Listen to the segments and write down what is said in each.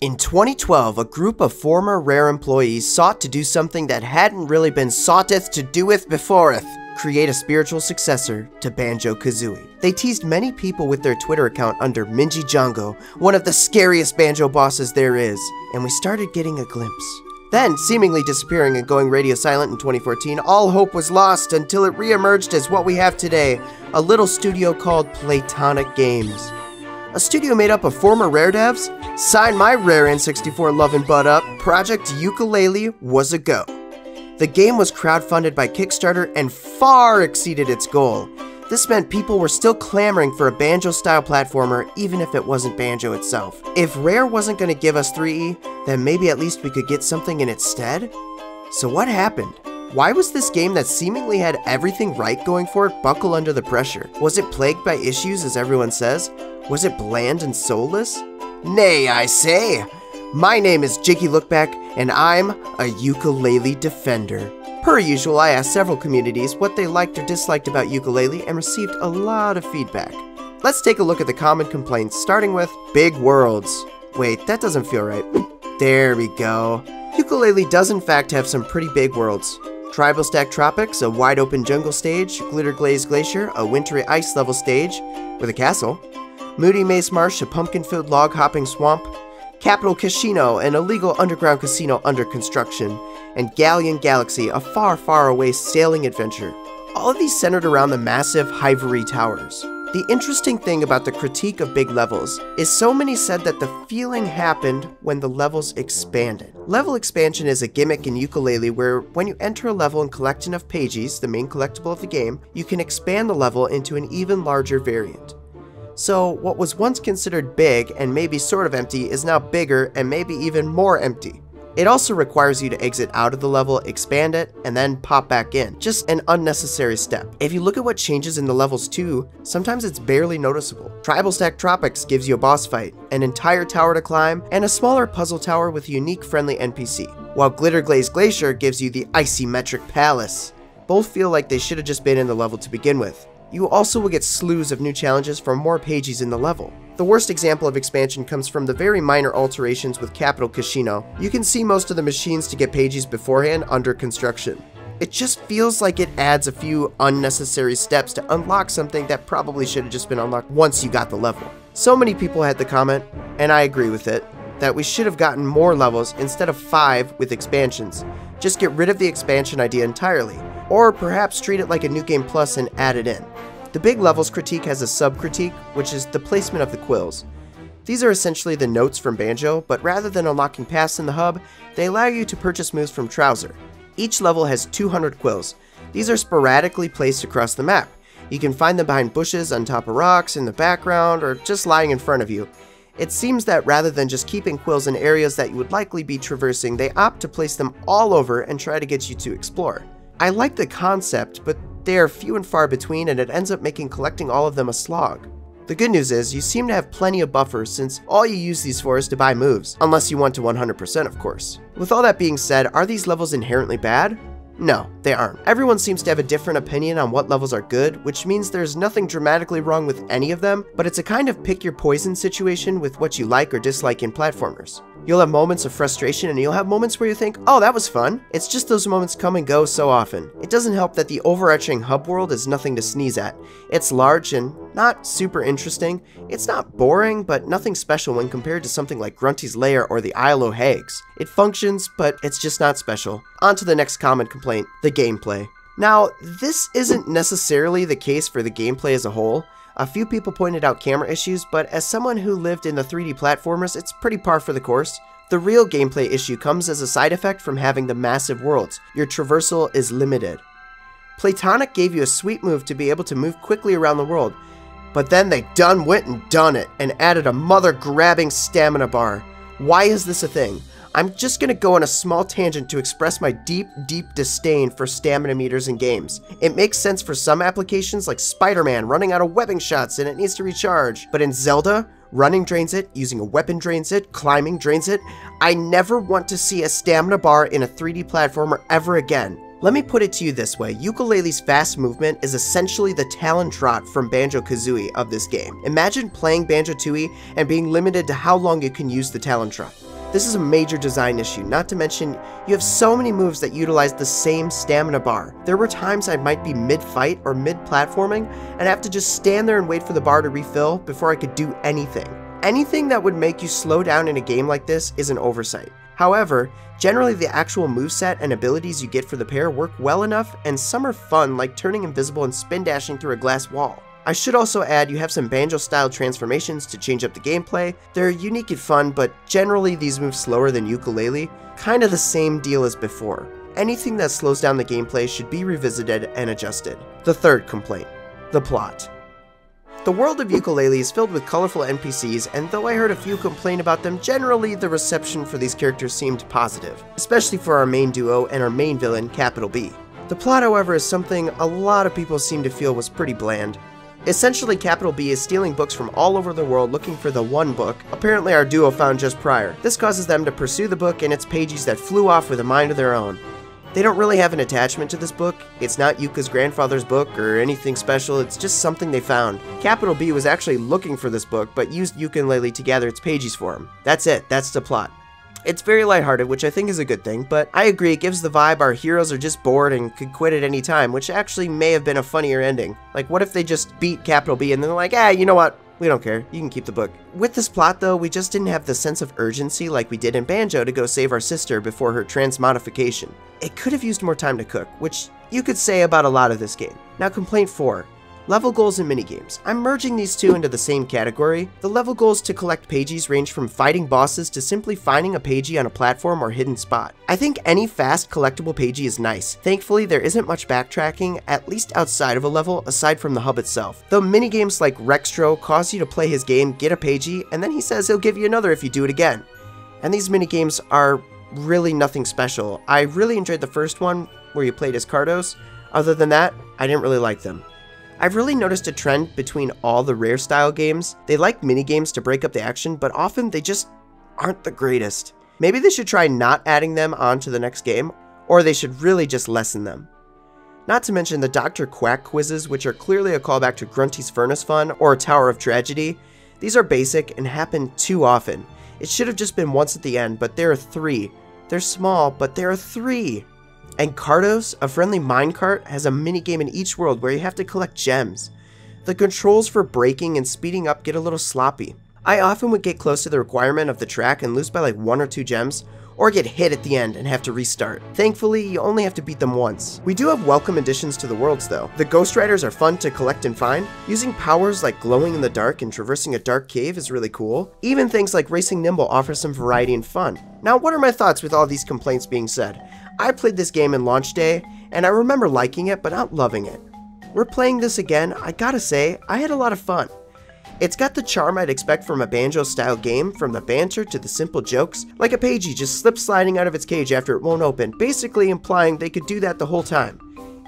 In 2012, a group of former Rare employees sought to do something that hadn't really been soughteth to doeth beforeth uh, create a spiritual successor to Banjo Kazooie. They teased many people with their Twitter account under Mingy Jongo, one of the scariest banjo bosses there is, and we started getting a glimpse. Then, seemingly disappearing and going radio silent in 2014, all hope was lost until it re-emerged as what we have today, a little studio called Playtonic Games. A studio made up of former Rare devs? Sign my Rare N64 loving butt up, Project Yooka-Laylee was a go. The game was crowdfunded by Kickstarter and far exceeded its goal. This meant people were still clamoring for a Banjo style platformer even if it wasn't Banjo itself. If Rare wasn't going to give us Threeie, then maybe at least we could get something in its stead? So what happened? Why was this game that seemingly had everything right going for it buckle under the pressure? Was it plagued by issues as everyone says? Was it bland and soulless? Nay, I say! My name is Jiggy Lookback, and I'm a Yooka-Laylee defender. Per usual, I asked several communities what they liked or disliked about Yooka-Laylee and received a lot of feedback. Let's take a look at the common complaints, starting with Big Worlds. Wait, that doesn't feel right. There we go. Yooka-Laylee does in fact have some pretty big worlds. Tribalstack Tropics, a wide open jungle stage, Glitterglaze Glacier, a wintry ice level stage with a castle, Moodymaze Marsh, a pumpkin filled log hopping swamp, Capital Cashino, an illegal underground casino under construction, and Galleon Galaxy, a far, far away sailing adventure. All of these centered around the massive Hivory Towers. The interesting thing about the critique of big levels is so many said that the feeling happened when the levels expanded. Level expansion is a gimmick in Yooka-Laylee where when you enter a level and collect enough pages, the main collectible of the game, you can expand the level into an even larger variant. So what was once considered big and maybe sort of empty is now bigger and maybe even more empty. It also requires you to exit out of the level, expand it, and then pop back in. Just an unnecessary step. If you look at what changes in the levels too, sometimes it's barely noticeable. Tribalstack Tropics gives you a boss fight, an entire tower to climb, and a smaller puzzle tower with a unique friendly NPC, while Glitterglaze Glacier gives you the Icymetric Palace. Both feel like they should have just been in the level to begin with. You also will get slews of new challenges from more pages in the level. The worst example of expansion comes from the very minor alterations with Capital Cashino. You can see most of the machines to get pages beforehand under construction. It just feels like it adds a few unnecessary steps to unlock something that probably should have just been unlocked once you got the level. So many people had the comment, and I agree with it, that we should have gotten more levels instead of 5 with expansions. Just get rid of the expansion idea entirely, or perhaps treat it like a New Game Plus and add it in. The Big Levels critique has a sub-critique, which is the placement of the quills. These are essentially the notes from Banjo, but rather than unlocking paths in the hub, they allow you to purchase moves from Trowzer. Each level has 200 quills. These are sporadically placed across the map. You can find them behind bushes, on top of rocks, in the background, or just lying in front of you. It seems that rather than just keeping quills in areas that you would likely be traversing, they opt to place them all over and try to get you to explore. I like the concept, but they are few and far between and it ends up making collecting all of them a slog. The good news is, you seem to have plenty of buffers since all you use these for is to buy moves, unless you want to 100% of course. With all that being said, are these levels inherently bad? No, they aren't. Everyone seems to have a different opinion on what levels are good, which means there's nothing dramatically wrong with any of them, but it's a kind of pick your poison situation with what you like or dislike in platformers. You'll have moments of frustration and you'll have moments where you think, oh, that was fun. It's just those moments come and go so often. It doesn't help that the overarching hub world is nothing to sneeze at. It's large and not super interesting. It's not boring, but nothing special when compared to something like Grunty's Lair or the Isle o' Hags. It functions, but it's just not special. On to the next common complaint, the gameplay. Now, this isn't necessarily the case for the gameplay as a whole. A few people pointed out camera issues, but as someone who lived in the 3D platformers, it's pretty par for the course. The real gameplay issue comes as a side effect from having the massive worlds. Your traversal is limited. Playtonic gave you a sweet move to be able to move quickly around the world, but then they done went and done it and added a mother grabbing stamina bar. Why is this a thing? I'm just gonna go on a small tangent to express my deep, deep disdain for stamina meters in games. It makes sense for some applications like Spider-Man running out of webbing shots and it needs to recharge, but in Zelda, running drains it, using a weapon drains it, climbing drains it. I never want to see a stamina bar in a 3D platformer ever again. Let me put it to you this way, Yooka-Laylee's fast movement is essentially the Talon Trot from Banjo-Kazooie of this game. Imagine playing Banjo-Tooie and being limited to how long you can use the Talon Trot. This is a major design issue, not to mention you have so many moves that utilize the same stamina bar. There were times I might be mid-fight or mid-platforming and have to just stand there and wait for the bar to refill before I could do anything. Anything that would make you slow down in a game like this is an oversight. However, generally the actual moveset and abilities you get for the pair work well enough and some are fun like turning invisible and spin dashing through a glass wall. I should also add you have some banjo-style transformations to change up the gameplay. They're unique and fun, but generally these move slower than Yooka-Laylee, kind of the same deal as before. Anything that slows down the gameplay should be revisited and adjusted. The third complaint, the plot. The world of Yooka-Laylee is filled with colorful NPCs, and though I heard a few complain about them, generally the reception for these characters seemed positive, especially for our main duo and our main villain, Capital B. The plot, however, is something a lot of people seem to feel was pretty bland. Essentially, Capital B is stealing books from all over the world looking for the one book, apparently our duo found just prior. This causes them to pursue the book and its pages that flew off with a mind of their own. They don't really have an attachment to this book, it's not Yooka's grandfather's book or anything special, it's just something they found. Capital B was actually looking for this book, but used Yuka and Laylee to gather its pages for him. That's it, that's the plot. It's very lighthearted, which I think is a good thing, but I agree it gives the vibe our heroes are just bored and could quit at any time, which actually may have been a funnier ending. Like, what if they just beat Capital B and then they're like, ah, you know what? We don't care. You can keep the book. With this plot, though, we just didn't have the sense of urgency like we did in Banjo to go save our sister before her transmodification. It could have used more time to cook, which you could say about a lot of this game. Now, complaint 4. Level goals and minigames. I'm merging these two into the same category. The level goals to collect pages range from fighting bosses to simply finding a pagey on a platform or hidden spot. I think any fast collectible pagey is nice. Thankfully, there isn't much backtracking, at least outside of a level, aside from the hub itself. Though minigames like Rextro cause you to play his game, get a pagey, and then he says he'll give you another if you do it again. And these minigames are really nothing special. I really enjoyed the first one, where you played as Kartos. Other than that, I didn't really like them. I've really noticed a trend between all the rare style games. They like minigames to break up the action, but often they just aren't the greatest. Maybe they should try not adding them onto the next game, or they should really just lessen them. Not to mention the Dr. Quack quizzes, which are clearly a callback to Grunty's Furnace Fun or Tower of Tragedy. These are basic and happen too often. It should have just been once at the end, but there are three. They're small, but there are three. And Kartos, a friendly minecart, has a minigame in each world where you have to collect gems. The controls for braking and speeding up get a little sloppy. I often would get close to the requirement of the track and lose by like one or two gems, or get hit at the end and have to restart. Thankfully, you only have to beat them once. We do have welcome additions to the worlds though. The Ghost Writers are fun to collect and find. Using powers like glowing in the dark and traversing a dark cave is really cool. Even things like Racing Nimble offer some variety and fun. Now, what are my thoughts with all these complaints being said? I played this game in launch day, and I remember liking it, but not loving it. We're playing this again, I gotta say, I had a lot of fun. It's got the charm I'd expect from a banjo-style game, from the banter to the simple jokes, like a pagey just slip sliding out of its cage after it won't open, basically implying they could do that the whole time.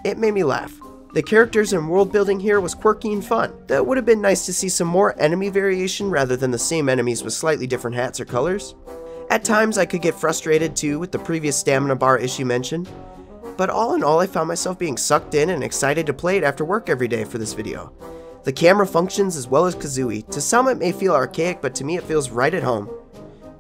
It made me laugh. The characters and world building here was quirky and fun. though it would have been nice to see some more enemy variation rather than the same enemies with slightly different hats or colors. At times, I could get frustrated too with the previous stamina bar issue mentioned, but all in all, I found myself being sucked in and excited to play it after work every day for this video. The camera functions as well as Kazooie. To some it may feel archaic, but to me it feels right at home.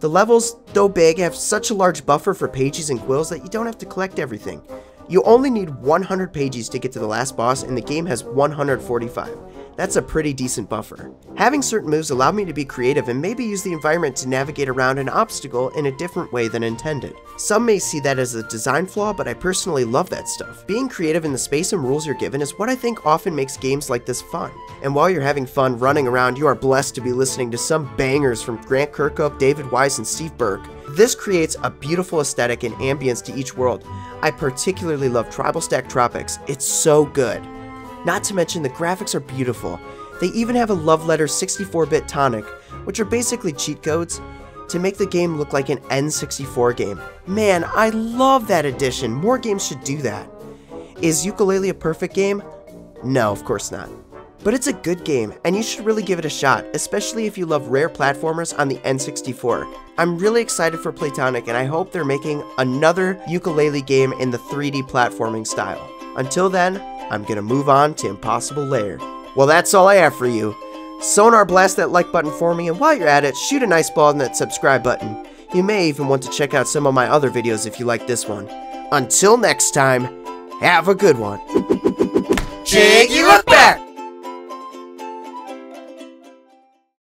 The levels, though big, have such a large buffer for pages and quills that you don't have to collect everything. You only need 100 pages to get to the last boss and the game has 145. That's a pretty decent buffer. Having certain moves allowed me to be creative and maybe use the environment to navigate around an obstacle in a different way than intended. Some may see that as a design flaw, but I personally love that stuff. Being creative in the space and rules you're given is what I think often makes games like this fun. And while you're having fun running around, you are blessed to be listening to some bangers from Grant Kirkhope, David Wise, and Steve Burke. This creates a beautiful aesthetic and ambience to each world. I particularly love Tribalstack Tropics, it's so good. Not to mention the graphics are beautiful. They even have a love letter 64-bit tonic, which are basically cheat codes, to make the game look like an N64 game. Man, I love that addition. More games should do that. Is Yooka-Laylee a perfect game? No, of course not. But it's a good game, and you should really give it a shot, especially if you love rare platformers on the N64. I'm really excited for Playtonic, and I hope they're making another Yooka-Laylee game in the 3D platforming style. Until then, I'm gonna move on to Impossible Lair. Well, that's all I have for you. Sonar blast that like button for me, and while you're at it, shoot a nice ball on that subscribe button. You may even want to check out some of my other videos if you like this one. Until next time, have a good one. Back!